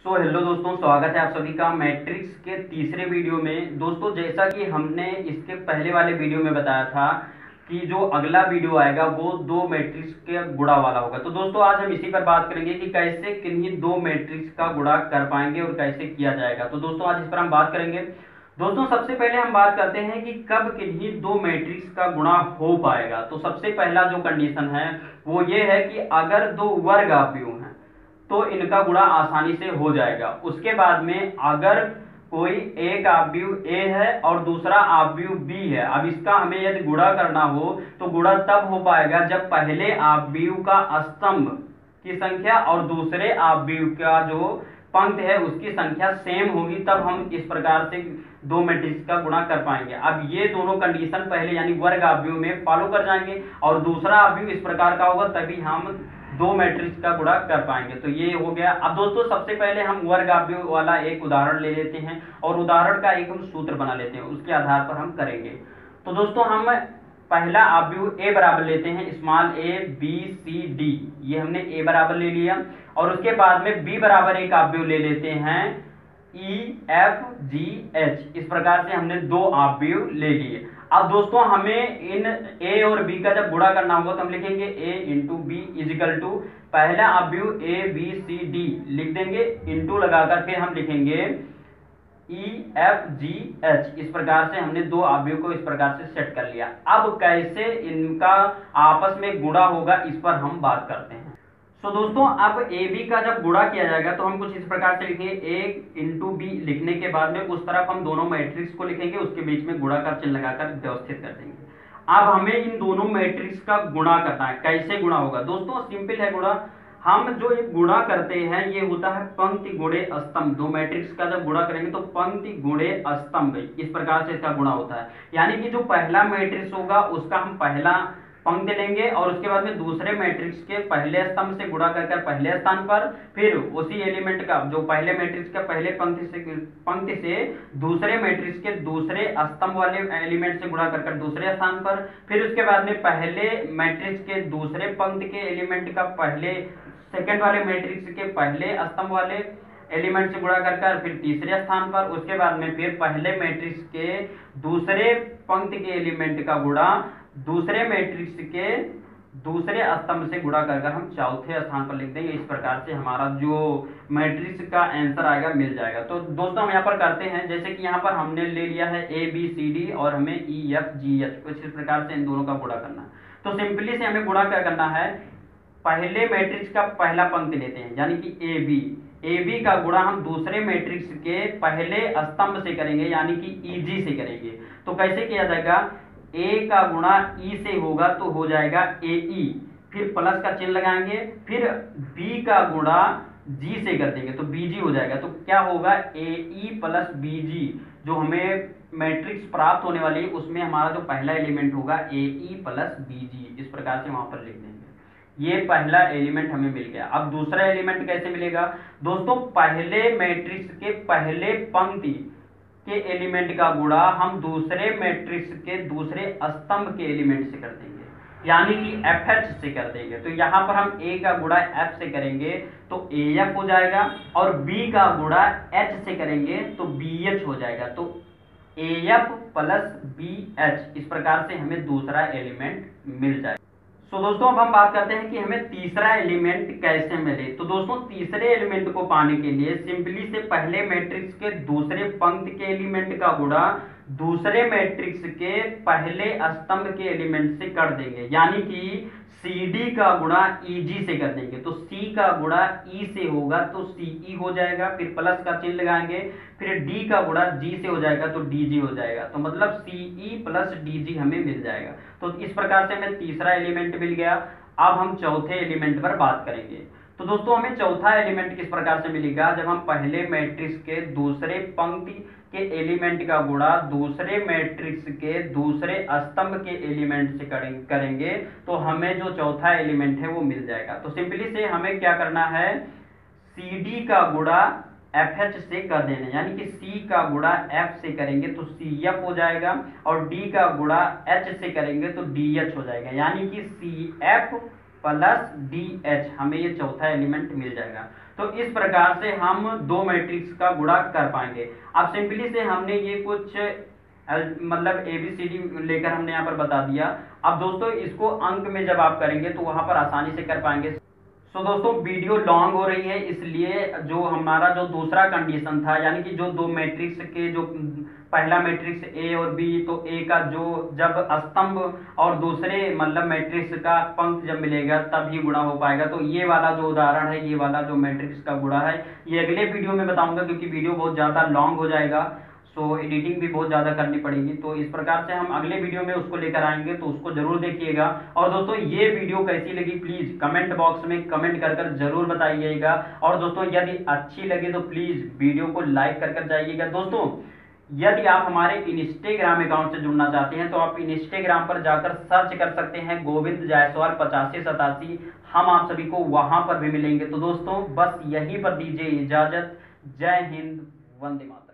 So hello दोस्तों, स्वागत है आप सभी का मैट्रिक्स के तीसरे वीडियो में। दोस्तों, जैसा कि हमने इसके पहले वाले वीडियो में बताया था कि जो अगला वीडियो आएगा, वो दो मैट्रिक्स के गुणा वाला होगा। तो दोस्तों, आज हम इसी पर बात करेंगे कि कैसे किन्हीं दो मैट्रिक्स का गुणा कर पाएँगे और कैसे किया जाएगा। तो दोस्तों, आज इस पर हम बात करेंगे। दोस्तों, सबसे पहले हम बात करते हैं कि कब किन्हीं दो मैट्रिक्स का गुणा हो पाएगा। तो सबसे पहला जो कंडीशन है, वो ये है कि अगर दो वर्ग आव्यूह हैं तो इनका गुणा आसानी से हो जाएगा। उसके बाद में अगर कोई एक आव्यू ए है और दूसरा आव्यू बी है, अब इसका हमें यदि गुणा करना हो तो गुणा तब हो पाएगा जब पहले आव्यू का स्तंभ की संख्या और दूसरे आव्यू का जो पंक्ति है, उसकी संख्या सेम होगी, तब हम इस प्रकार से दो मैट्रिक्स का गुणा कर पाएँगे। अब ये दोनों कंडीशन पहले यानी वर्ग आव्यूह में फॉलो कर जाएँगे और दूसरा आव्यूह इस प्रकार का होगा, तभी हम दो मैट्रिक्स का गुणा कर पाएँगे। तो ये हो गया। अब दोस्तों, सबसे पहले हम वर्ग आव्यूह वाला एक उदाहरण ले लेते हैं और उदाहरण का एक हम सूत्र बना लेते हैं, उसके आधार पर हम करेंगे। तो दोस्तों, हम पहला आव्यूह ए बराबर लेते हैं small a b c d ये हमने ए बराबर ले लिया। और उसके बाद में बी बराबर एक आव्यूह ले लेते हैं ई एफ़ जी एच इस प्रकार से हमने दो आव्यूह ले लिए। अब दोस्तों, हमें इन ए और बी का जब गुणा करना होगा तो हम लिखेंगे A into B equal to पहला आव्यूह ए बी सी डी लिख देंगे इंटू लगाकर फिर हम लिखेंगे ई एफ़ जी एच इस प्रकार से हमने दो आव्यूह को इस प्रकार से सेट कर लिया। अब कैसे इनका आपस में गुणा होगा इस पर हम बात करते हैं। सो so, दोस्तों अब ए बी का जब गुणा किया जाएगा तो हम कुछ इस प्रकार से लिखेंगे। ए इंटू बी लिखने के बाद में उस तरफ़ हम दोनों मैट्रिक्स को लिखेंगे उसके बीच में गुणा का चिन्ह लगाकर व्यवस्थित कर देंगे। अब हमें इन दोनों मैट्रिक्स का गुणा करना है कैसे गुणा होगा? दोस्तों सिंपल है गुणा। हम जो एक गुणा करते हैं, ये होता है पंक्ति गुणे स्तंभ। दो मैट्रिक्स का जब गुणा करेंगे तो पंक्ति गुणे स्तंभ, इस प्रकार से इसका गुणा होता है। यानी कि जो पहला मैट्रिक्स होगा, उसका हम पहला पंक्ति लेंगे और उसके बाद में दूसरे मैट्रिक्स के पहले स्तंभ से गुणा कर कर पहले स्थान पर, फिर उसी एलिमेंट का, जो पहले मैट्रिक्स के पहले पंक्ति से पंक्ति से दूसरे मैट्रिक्स के दूसरे स्तंभ वाले एलिमेंट से गुणा कर दूसरे स्थान पर, फिर उसके बाद में पहले मैट्रिक्स के दूसरे पंक्ति के एलिमेंट का पहले सेकेंड वाले मैट्रिक्स के पहले स्तंभ वाले एलिमेंट से गुणा कर कर फिर तीसरे स्थान पर, उसके बाद में फिर पहले मैट्रिक्स के दूसरे पंक्ति के एलिमेंट का गुणा दूसरे मैट्रिक्स के दूसरे स्तंभ से गुणा कर कर हम चौथे स्थान पर लिख देंगे। इस प्रकार से हमारा जो मैट्रिक्स का आंसर आएगा, मिल जाएगा। तो दोस्तों, हम यहाँ पर करते हैं। जैसे कि यहाँ पर हमने ले लिया है ए बी सी डी और हमें ई एफ़ जी एच इस प्रकार से इन दोनों का गुणा करना। तो सिंपली से हमें गुणा क्या करना है? पहले मैट्रिक्स का पहला पंक्ति लेते हैं, यानी कि ए बी ए बी का गुणा हम दूसरे मैट्रिक्स के पहले स्तंभ से करेंगे, यानी कि ई जी से करेंगे। तो कैसे किया जाएगा? ए का गुणा ई से होगा तो हो जाएगा ए ई फिर प्लस का चिन्ह लगाएँगे, फिर बी का गुणा जी से कर देंगे तो बी जी हो जाएगा। तो क्या होगा? ए ई प्लस बी जी जो हमें मैट्रिक्स प्राप्त होने वाली है, उसमें हमारा जो पहला एलिमेंट होगा ए ई प्लस बीजी इस प्रकार से वहाँ पर लिख देंगे। ये पहला एलिमेंट हमें मिल गया। अब दूसरा एलिमेंट कैसे मिलेगा? दोस्तों, पहले मैट्रिक्स के पहले पंक्ति के एलिमेंट का गुणा हम दूसरे मैट्रिक्स के दूसरे स्तंभ के एलिमेंट से कर देंगे। यानी कि एफ़ एच से कर देंगे। तो यहाँ पर हम ए का गुणा एफ़ से करेंगे तो ए एफ़ हो जाएगा और बी का गुणा एच से करेंगे तो बी एच हो जाएगा। तो a f plus b h इस प्रकार से हमें दूसरा एलिमेंट मिल जाएगा। सो so, दोस्तों अब हम बात करते हैं कि हमें तीसरा एलिमेंट कैसे मिले। तो दोस्तों तीसरे एलिमेंट को पाने के लिए सिंपली से पहले मैट्रिक्स के दूसरे पंक्त के एलिमेंट का गुणा दूसरे मैट्रिक्स के पहले स्तंभ के एलिमेंट से कर देंगे। यानी कि सी डी का गुणा ई जी से कर देंगे। तो सी का गुणा ई से होगा तो सी ई हो जाएगा, फिर प्लस का चिन्ह लगाएँगे, फिर डी का गुणा जी से हो जाएगा तो डी जी हो जाएगा। तो मतलब सी ई प्लस डी जी हमें मिल जाएगा। तो इस प्रकार से हमें तीसरा एलिमेंट मिल गया। अब हम चौथे एलिमेंट पर बात करेंगे। तो दोस्तों, हमें चौथा एलिमेंट किस प्रकार से मिलेगा? जब हम पहले मैट्रिक्स के दूसरे पंक्ति के एलिमेंट का गुणा दूसरे मैट्रिक्स के दूसरे स्तंभ के एलिमेंट से करेंगे तो हमें जो चौथा एलिमेंट है वो मिल जाएगा। तो सिंपली से हमें क्या करना है? सी का गुणा एफ़ एच से कर देना यानी कि सी का गुणा एफ़ से करेंगे तो सी एफ़ हो जाएगा और डी का गुणा एच से करेंगे तो डी एच हो जाएगा। यानी कि c f plus d h हमें ये चौथा एलिमेंट मिल जाएगा। तो इस प्रकार से हम दो मैट्रिक्स का गुणा कर पाएँगे। अब सिंपली से हमने ये कुछ मतलब ए बी सी डी लेकर हमने यहाँ पर बता दिया। अब दोस्तों, इसको अंक में जब आप करेंगे तो वहाँ पर आसानी से कर पाएँगे। सो so, दोस्तों वीडियो लॉन्ग हो रही है इसलिए जो हमारा जो दूसरा कंडीशन था यानी कि जो दो मैट्रिक्स के जो पहला मैट्रिक्स ए और बी तो ए का जो जब स्तंभ और दूसरे मतलब मैट्रिक्स का पंक्ति जब मिलेगा तब ही गुणा हो पाएगा। तो ये वाला जो उदाहरण है ये वाला जो मैट्रिक्स का गुणा है ये अगले वीडियो में बताऊँगा क्योंकि वीडियो बहुत ज़्यादा लॉन्ग हो जाएगा। सो so, एडिटिंग भी बहुत ज़्यादा करनी पड़ेगी। तो इस प्रकार से हम अगले वीडियो में उसको लेकर आएँगे तो उसको ज़रूर देखिएगा। और दोस्तों ये वीडियो कैसी लगी प्लीज़ कमेंट बॉक्स में कमेंट कर कर ज़रूर बताइएगा। और दोस्तों यदि अच्छी लगे तो प्लीज़ वीडियो को लाइक कर कर जाइएगा। दोस्तों यदि आप हमारे इंस्टाग्राम अकाउंट से जुड़ना चाहते हैं तो आप इंस्टाग्राम पर जाकर सर्च कर सकते हैं गोविंद जायसवाल पचासी सतासी। हम आप सभी को वहाँ पर भी मिलेंगे। तो दोस्तों बस यहीं पर दीजिए इजाज़त। जय हिंद वंदे मातरम।